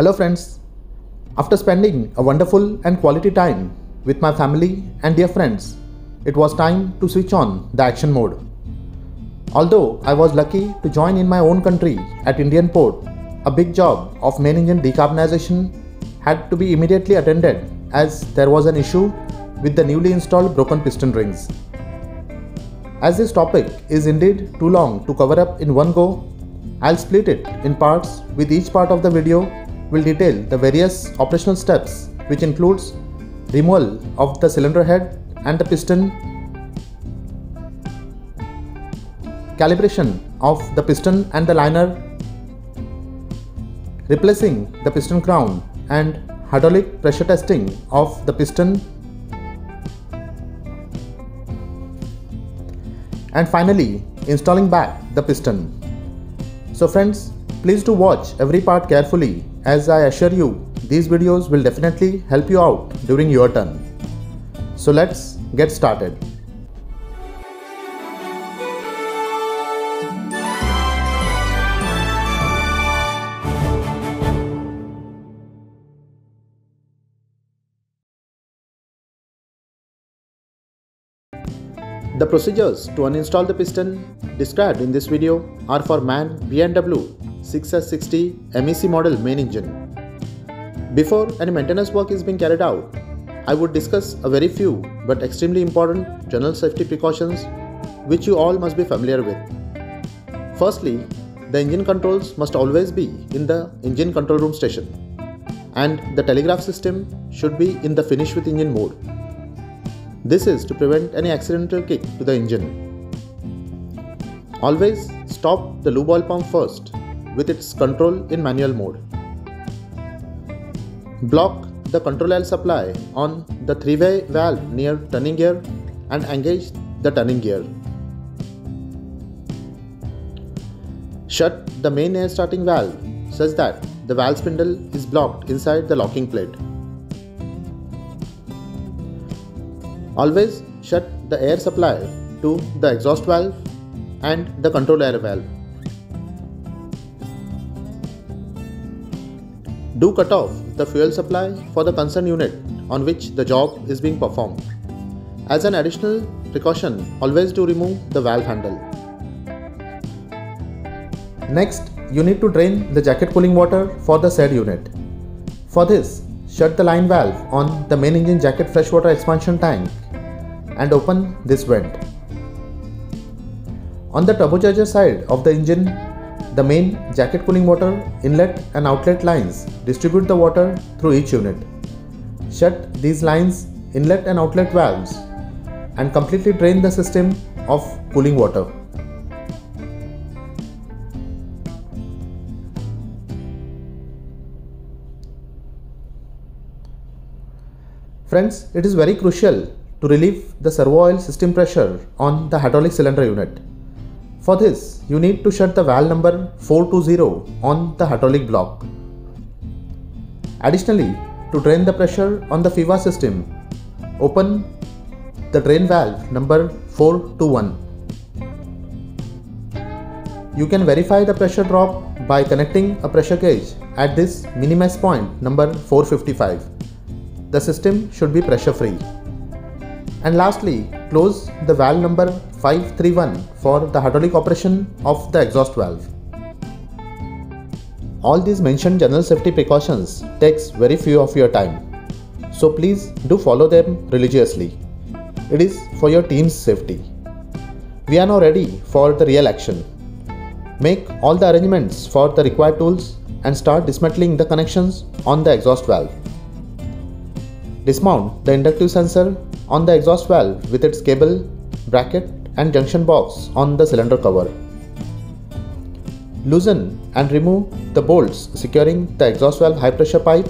Hello friends. After spending a wonderful and quality time with my family and dear friends, it was time to switch on the action mode. Although I was lucky to join in my own country at Indian port, a big job of main engine decarbonization had to be immediately attended as there was an issue with the newly installed broken piston rings. As this topic is indeed too long to cover up in one go, I'll split it in parts with each part of the video will detail the various operational steps which includes removal of the cylinder head and the piston, calibration of the piston and the liner, replacing the piston crown and hydraulic pressure testing of the piston and finally installing back the piston. So friends, please do watch every part carefully as I assure you these videos will definitely help you out during your turn. So let's get started. The procedures to uninstall the piston described in this video are for MAN B&W 6S60 MEC model main engine. Before any maintenance work is being carried out, I would discuss a very few but extremely important general safety precautions which you all must be familiar with. Firstly, the engine controls must always be in the engine control room station and the telegraph system should be in the finish with engine mode. This is to prevent any accidental kick to the engine. Always stop the lube oil pump first with its control in manual mode. Block the control oil supply on the three-way valve near turning gear and engage the turning gear. Shut the main air starting valve such that the valve spindle is blocked inside the locking plate. Always shut the air supply to the exhaust valve and the control air valve. Do cut off the fuel supply for the concerned unit on which the job is being performed. As an additional precaution, always do remove the valve handle. Next, you need to drain the jacket cooling water for the said unit. For this, shut the line valve on the main engine jacket freshwater expansion tank and open this vent. On the turbocharger side of the engine, the main jacket cooling water inlet and outlet lines distribute the water through each unit. Shut these lines, inlet and outlet valves and completely drain the system of cooling water. Friends, it is very crucial to relieve the servo oil system pressure on the hydraulic cylinder unit. For this, you need to shut the valve number 420 on the hydraulic block. Additionally, to drain the pressure on the FIVA system, open the drain valve number 421. You can verify the pressure drop by connecting a pressure gauge at this minimess point number 455 the system should be pressure free. And lastly, close the valve number 531 for the hydraulic operation of the exhaust valve. All these mentioned general safety precautions takes very few of your time. So please do follow them religiously. It is for your team's safety. We are now ready for the real action. Make all the arrangements for the required tools and start dismantling the connections on the exhaust valve. Dismount the inductive sensor on the exhaust valve with its cable, bracket and junction box on the cylinder cover. Loosen and remove the bolts securing the exhaust valve high pressure pipe,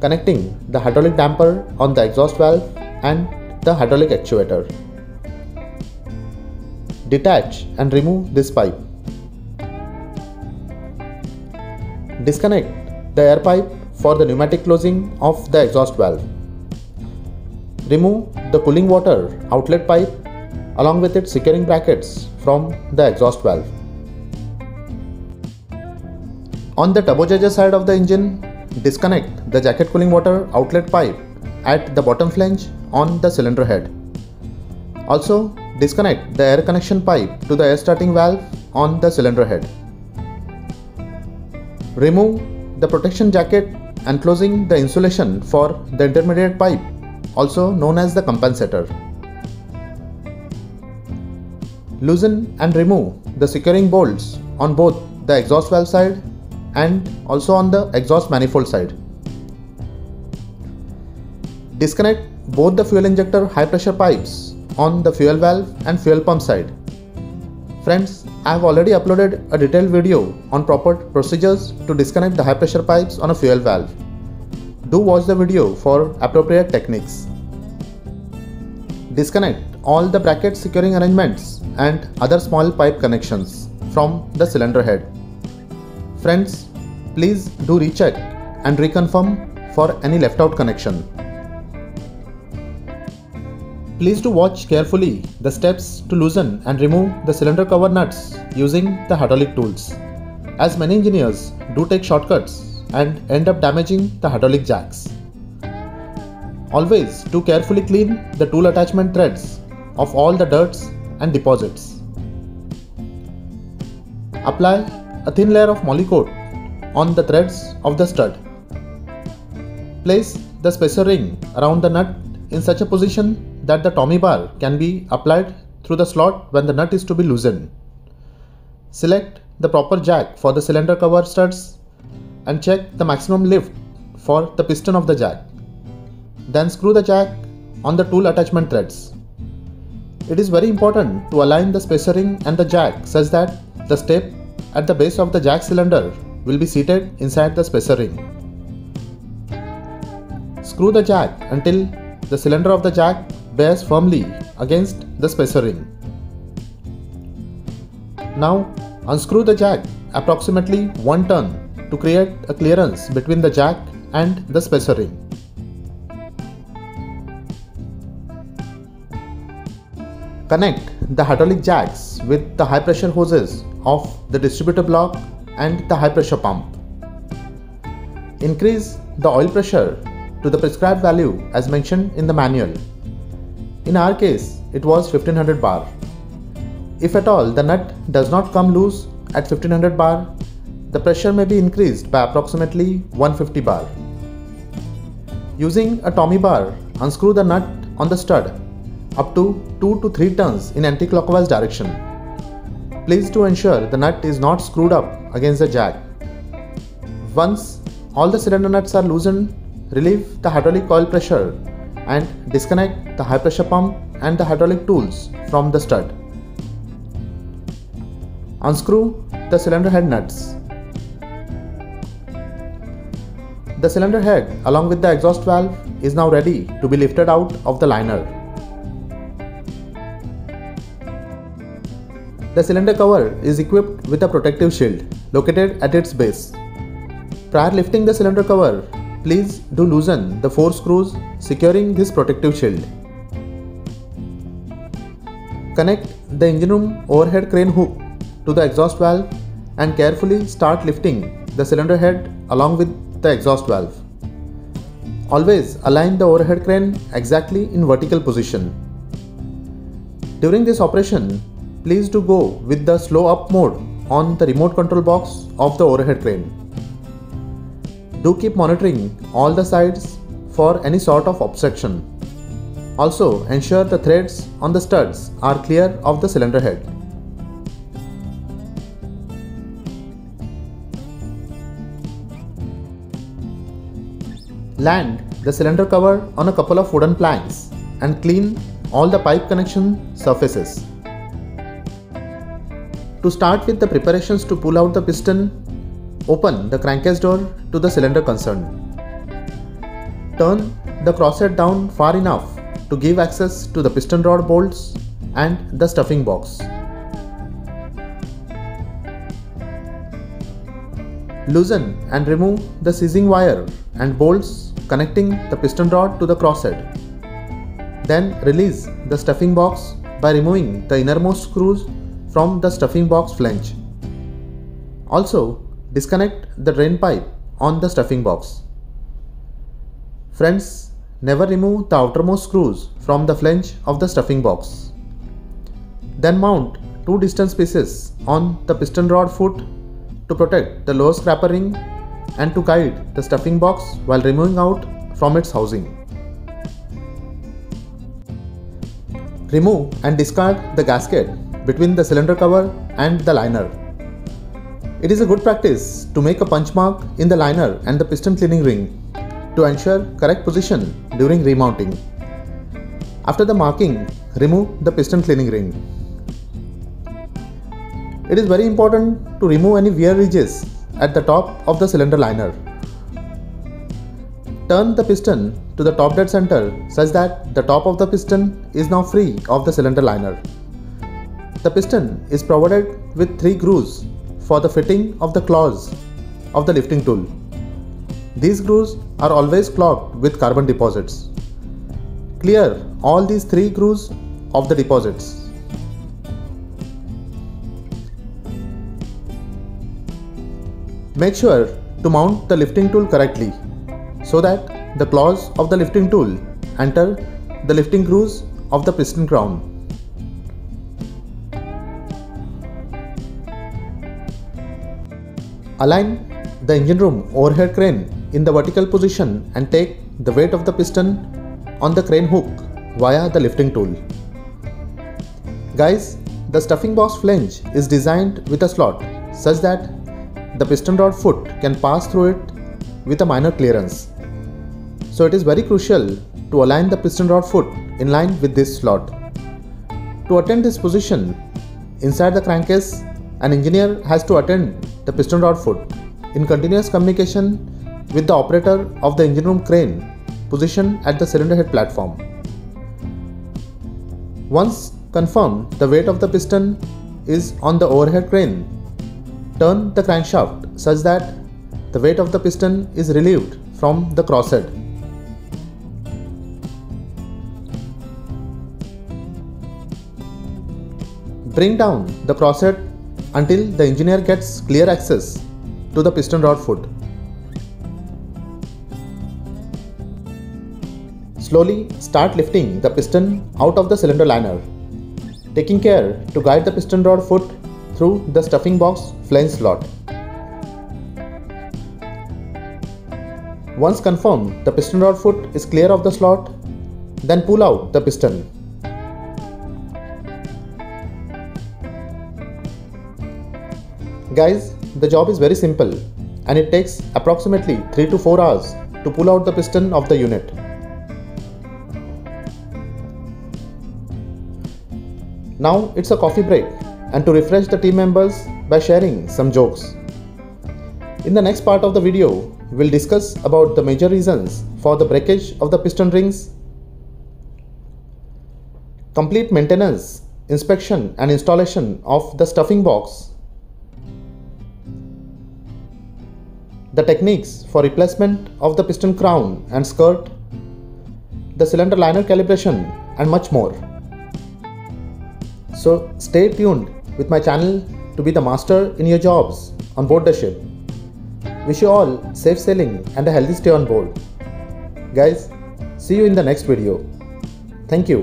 connecting the hydraulic damper on the exhaust valve and the hydraulic actuator. Detach and remove this pipe. Disconnect the air pipe for the pneumatic closing of the exhaust valve. Remove the cooling water outlet pipe along with its securing brackets from the exhaust valve. On the turbocharger side of the engine, disconnect the jacket cooling water outlet pipe at the bottom flange on the cylinder head. Also, disconnect the air connection pipe to the air starting valve on the cylinder head. Remove the protection jacket enclosing the insulation for the intermediate pipe, also known as the compensator. Loosen and remove the securing bolts on both the exhaust valve side and also on the exhaust manifold side. Disconnect both the fuel injector high pressure pipes on the fuel valve and fuel pump side. Friends, I have already uploaded a detailed video on proper procedures to disconnect the high pressure pipes on a fuel valve. Do watch the video for appropriate techniques. Disconnect all the bracket securing arrangements and other small pipe connections from the cylinder head. Friends, please do recheck and reconfirm for any left out connection. Please do watch carefully the steps to loosen and remove the cylinder cover nuts using the hydraulic tools, as many engineers do take shortcuts and end up damaging the hydraulic jacks. Always do carefully clean the tool attachment threads of all the dirts and deposits. Apply a thin layer of molykote on the threads of the stud. Place the spacer ring around the nut in such a position that the Tommy bar can be applied through the slot when the nut is to be loosened. Select the proper jack for the cylinder cover studs and check the maximum lift for the piston of the jack. Then screw the jack on the tool attachment threads. It is very important to align the spacer ring and the jack such that the step at the base of the jack cylinder will be seated inside the spacer ring. Screw the jack until the cylinder of the jack bears firmly against the spacer ring. Now unscrew the jack approximately one turn to create a clearance between the jack and the spacer ring. Connect the hydraulic jacks with the high pressure hoses of the distributor block and the high pressure pump. Increase the oil pressure to the prescribed value as mentioned in the manual. In our case, it was 1500 bar. If at all the nut does not come loose at 1500 bar, the pressure may be increased by approximately 150 bar. Using a Tommy bar, unscrew the nut on the stud up to 2 to 3 turns in anti-clockwise direction. Please to ensure the nut is not screwed up against the jack. Once all the cylinder nuts are loosened, relieve the hydraulic oil pressure and disconnect the high pressure pump and the hydraulic tools from the stud. Unscrew the cylinder head nuts. The cylinder head along with the exhaust valve is now ready to be lifted out of the liner. The cylinder cover is equipped with a protective shield located at its base. Prior lifting the cylinder cover, please do loosen the four screws securing this protective shield. Connect the engine room overhead crane hook to the exhaust valve and carefully start lifting the cylinder head along with the exhaust valve. Always align the overhead crane exactly in vertical position. During this operation, please do go with the slow up mode on the remote control box of the overhead crane. Do keep monitoring all the sides for any sort of obstruction. Also ensure the threads on the studs are clear of the cylinder head. Land the cylinder cover on a couple of wooden planks and clean all the pipe connection surfaces. To start with the preparations to pull out the piston, open the crankcase door to the cylinder concerned. Turn the crosshead down far enough to give access to the piston rod bolts and the stuffing box. Loosen and remove the seizing wire and bolts connecting the piston rod to the crosshead. Then release the stuffing box by removing the innermost screws from the stuffing box flange. Also, disconnect the drain pipe on the stuffing box. Friends, never remove the outermost screws from the flange of the stuffing box. Then mount two distance pieces on the piston rod foot to protect the lower scraper ring and to guide the stuffing box while removing out from its housing. Remove and discard the gasket between the cylinder cover and the liner. It is a good practice to make a punch mark in the liner and the piston cleaning ring to ensure correct position during remounting. After the marking, remove the piston cleaning ring. It is very important to remove any wear ridges at the top of the cylinder liner. Turn the piston to the top dead center such that the top of the piston is now free of the cylinder liner. The piston is provided with three grooves for the fitting of the claws of the lifting tool. These grooves are always clogged with carbon deposits. Clear all these three grooves of the deposits. Make sure to mount the lifting tool correctly so that the claws of the lifting tool enter the lifting grooves of the piston crown. Align the engine room overhead crane in the vertical position and take the weight of the piston on the crane hook via the lifting tool. Guys, the stuffing box flange is designed with a slot such that the piston rod foot can pass through it with a minor clearance. So it is very crucial to align the piston rod foot in line with this slot. To attain this position, inside the crankcase, an engineer has to attend the piston rod foot in continuous communication with the operator of the engine room crane positioned at the cylinder head platform. Once confirmed the weight of the piston is on the overhead crane, turn the crankshaft such that the weight of the piston is relieved from the crosshead. Bring down the crosshead until the engineer gets clear access to the piston rod foot. Slowly start lifting the piston out of the cylinder liner, taking care to guide the piston rod foot through the stuffing box flange slot. Once confirmed the piston rod foot is clear of the slot, then pull out the piston. Guys, the job is very simple and it takes approximately 3 to 4 hours to pull out the piston of the unit. Now it's a coffee break and to refresh the team members by sharing some jokes. In the next part of the video, we'll discuss about the major reasons for the breakage of the piston rings, complete maintenance, inspection and installation of the stuffing box, the techniques for replacement of the piston crown and skirt, the cylinder liner calibration and much more. So stay tuned with my channel to be the master in your jobs on board the ship. Wish you all safe sailing and a healthy stay on board. Guys, see you in the next video. Thank you.